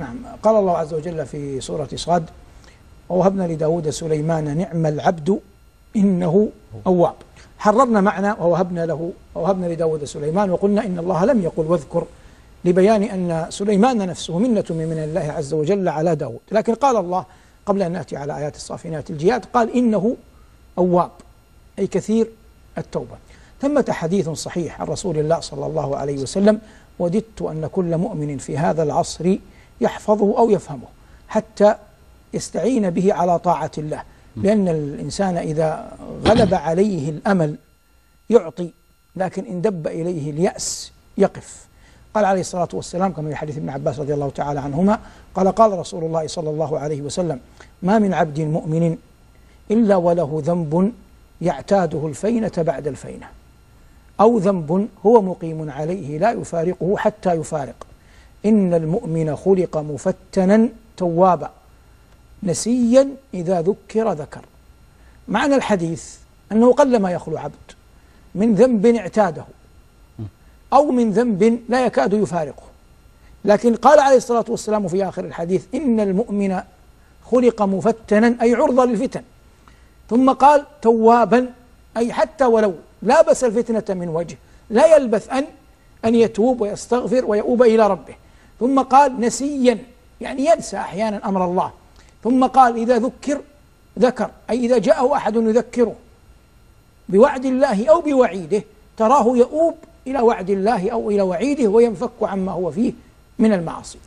نعم. قال الله عز وجل في سورة صاد ووهبنا لداود سليمان نعم العبد إنه أواب. حررنا معنى ووهبنا له ووهبنا لداود سليمان وقلنا إن الله لم يقل واذكر لبيان أن سليمان نفسه منة من الله عز وجل على داود. لكن قال الله قبل أن نأتي على آيات الصافنات الجياد قال إنه أواب أي كثير التوبة. ثمة حديث صحيح عن رسول الله صلى الله عليه وسلم وددت أن كل مؤمن في هذا العصر يحفظه أو يفهمه حتى يستعين به على طاعة الله. لأن الإنسان إذا غلب عليه الأمل يعطي لكن إن دب إليه اليأس يقف. قال عليه الصلاة والسلام كما في حديث ابن عباس رضي الله تعالى عنهما قال قال رسول الله صلى الله عليه وسلم ما من عبد مؤمن إلا وله ذنب يعتاده الفينة بعد الفينة أو ذنب هو مقيم عليه لا يفارقه حتى يفارق. إن المؤمن خلق مفتنا توابا نسيا إذا ذكر ذكر. معنى الحديث أنه قلما يخلو عبد من ذنب اعتاده أو من ذنب لا يكاد يفارقه. لكن قال عليه الصلاة والسلام في آخر الحديث إن المؤمن خلق مفتنا أي عرضة للفتن. ثم قال توابا أي حتى ولو لابس الفتنة من وجه لا يلبث أن أن يتوب ويستغفر ويؤوب إلى ربه. ثم قال نسيا يعني ينسى أحيانا أمر الله. ثم قال إذا ذكر ذكر أي إذا جاءه أحد يذكره بوعد الله أو بوعيده تراه يؤوب إلى وعد الله أو إلى وعيده وينفك عما هو فيه من المعاصي.